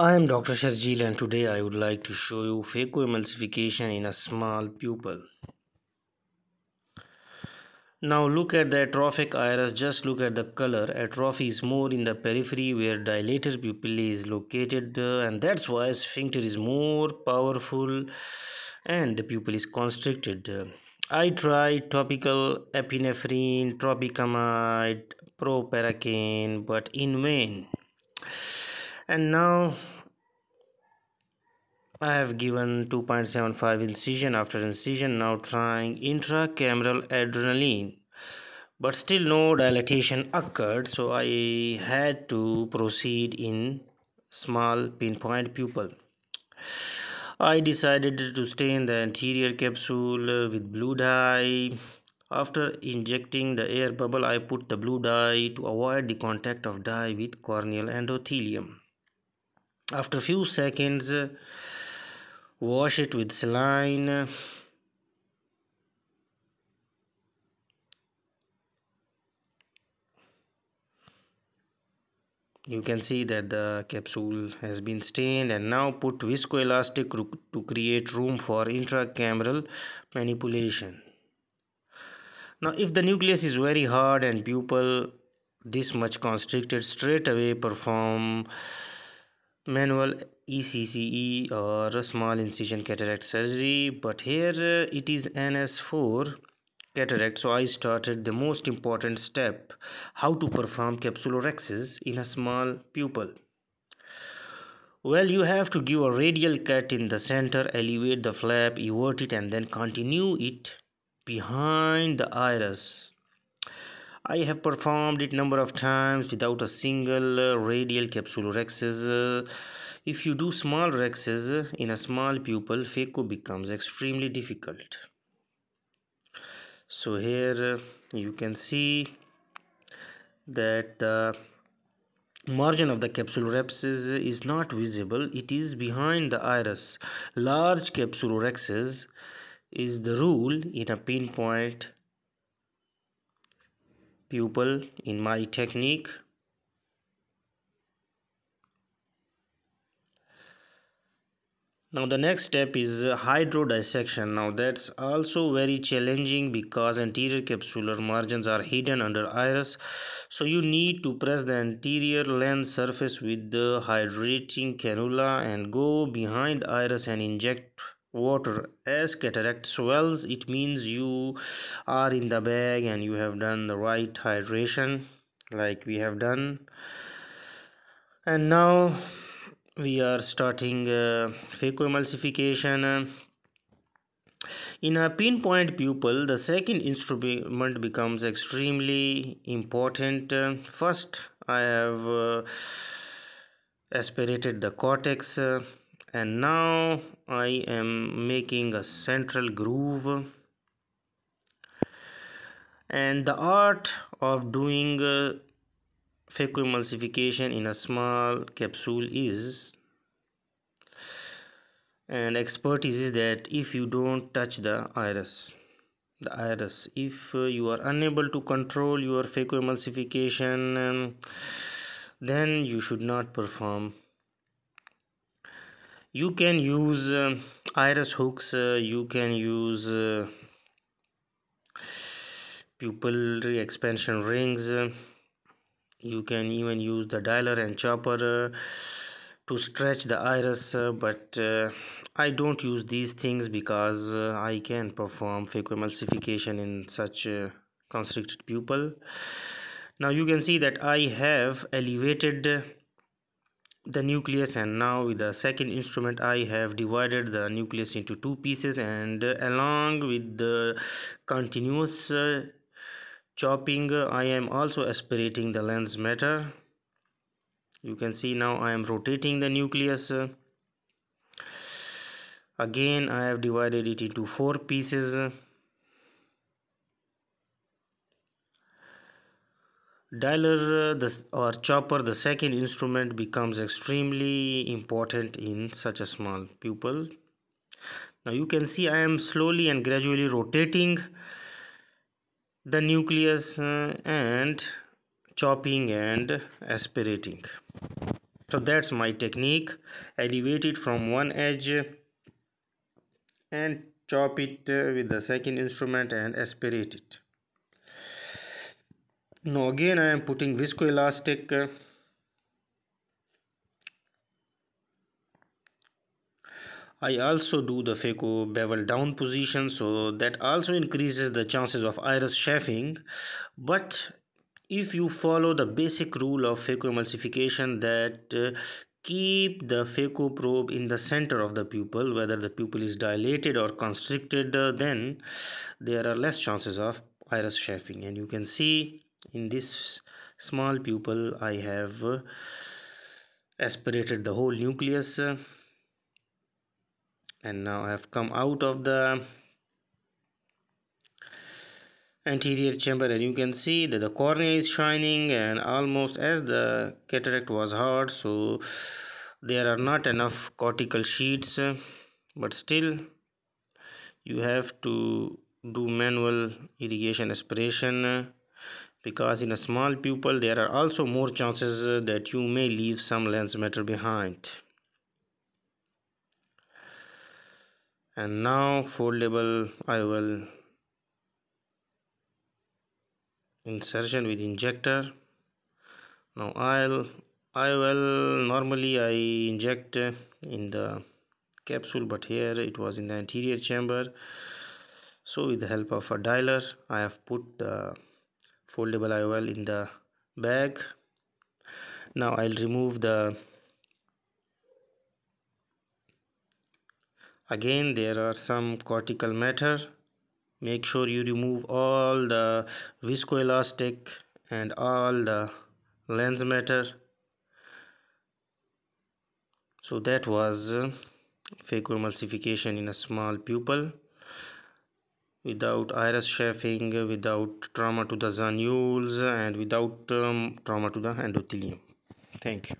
I am Dr. Sharjeel and today I would like to show you phacoemulsification in a small pupil. Now look at the atrophic iris, just look at the color. Atrophy is more in the periphery where dilator pupillae is located and that's why sphincter is more powerful and the pupil is constricted. I tried topical epinephrine, tropicamide, proparacaine but in vain and now I have given 2.75 incision after incision now trying intracameral adrenaline but still no dilatation occurred so I had to proceed in small pinpoint pupil. I decided to stain the anterior capsule with blue dye. After injecting the air bubble, I put the blue dye to avoid the contact of dye with corneal endothelium. After few seconds, wash it with saline. You can see that the capsule has been stained and now put viscoelastic to create room for intracameral manipulation. Now if the nucleus is very hard and pupil this much constricted straight away perform manual ECCE or small incision cataract surgery but here uh, it is NS4 cataract so I started the most important step how to perform capsulorhexis in a small pupil. Well, you have to give a radial cut in the center, elevate the flap, invert it and then continue it behind the iris. I have performed it number of times without a single uh, radial capsulorhexis. Uh, if you do small rhexis uh, in a small pupil, phaco becomes extremely difficult. So here you can see that the margin of the capsulorhexis is not visible. It is behind the iris. Large capsulorhexis is the rule in a pinpoint pupil in my technique. Now the next step is hydrodissection. Now that's also very challenging because anterior capsular margins are hidden under iris. So you need to press the anterior lens surface with the hydrating cannula and go behind iris and inject water. As cataract swells it means you are in the bag and you have done the right hydration like we have done. And now we are starting uh, phacoemulsification in a pinpoint pupil the second instrument becomes extremely important. First i have uh, aspirated the cortex. uh, and now I am making a central groove. And the art of doing uh, phacoemulsification in a small capsule is and expertise is that if you don't touch the iris the iris if uh, you are unable to control your phacoemulsification um, then you should not perform you can use uh, iris hooks uh, you can use uh, pupillary expansion rings you can even use the dialer and chopper uh, to stretch the iris uh, but uh, I don't use these things because I can perform phacoemulsification in such a constricted pupil. Now you can see that I have elevated the nucleus and now with the second instrument I have divided the nucleus into two pieces and along with the continuous uh, chopping I am also aspirating the lens matter. You can see now I am rotating the nucleus. Again I have divided it into four pieces dialer uh, the, or chopper the second instrument becomes extremely important in such a small pupil. Now you can see I am slowly and gradually rotating the nucleus uh, and chopping and aspirating. So that's my technique. Elevate it from one edge and chop it uh, with the second instrument and aspirate it now again I am putting viscoelastic uh, I also do the phaco bevel down position so that also increases the chances of iris chafing. But if you follow the basic rule of phacoemulsification that uh, keep the phaco probe in the center of the pupil whether the pupil is dilated or constricted uh, then there are less chances of iris chafing. And you can see in this small pupil I have uh, aspirated the whole nucleus uh, and now I have come out of the anterior chamber and you can see that the cornea is shining and almost as the cataract was hard so there are not enough cortical sheets but still you have to do manual irrigation aspiration because in a small pupil there are also more chances uh, that you may leave some lens matter behind. And now foldable IOL insertion with injector. Now I'll I will normally I inject uh, in the capsule but here it was in the anterior chamber. So with the help of a dialer I have put the foldable IOL in the bag. Now I'll remove the again there are some cortical matter. Make sure you remove all the viscoelastic and all the lens matter. So that was uh, phacoemulsification in a small pupil without iris chafing without trauma to the zonules and without um, trauma to the endothelium. Thank you